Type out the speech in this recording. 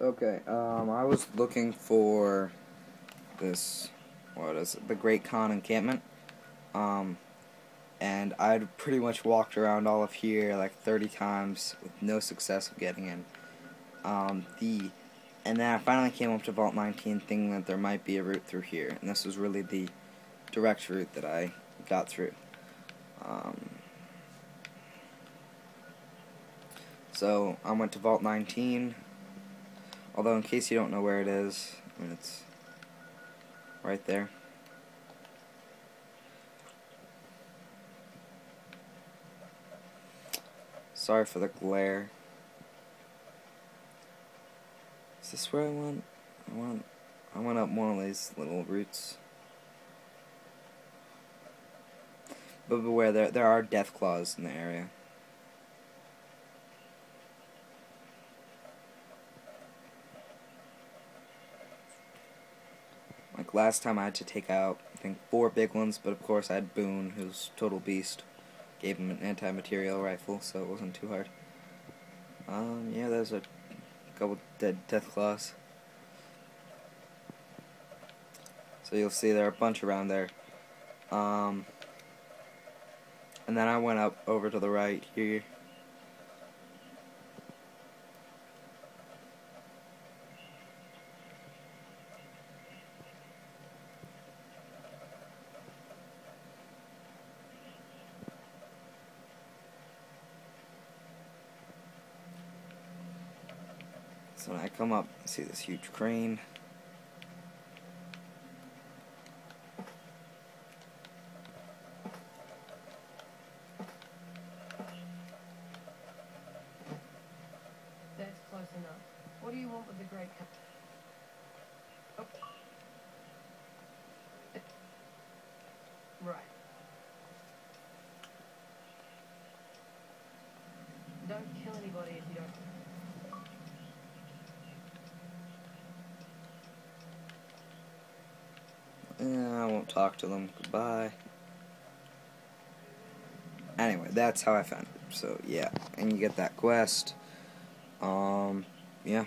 Okay, um, I was looking for this, what is it, the Great Khan encampment, um, and I'd pretty much walked around all of here like 30 times with no success of getting in. Um, the, and then I finally came up to Vault 19 thinking that there might be a route through here, and this was really the direct route that I got through. Um, so I went to Vault 19. Although, in case you don't know where it is, I mean, it's right there. Sorry for the glare. Is this where I went? I went, I went up one of these little routes. But beware, there, there are Deathclaws in the area. Like last time I had to take out, I think, four big ones, but of course I had Boone, who's total beast. Gave him an anti-material rifle, so it wasn't too hard. Um, yeah, there's a couple dead Deathclaws. So you'll see there are a bunch around there. Um, and then I went up over to the right here. So when I come up, I see this huge crane. That's close enough. What do you want with the great Oh. Right. Don't kill anybody if you don't. Yeah, I won't talk to them. Goodbye. Anyway, that's how I found it. So yeah, and you get that quest. Um, yeah.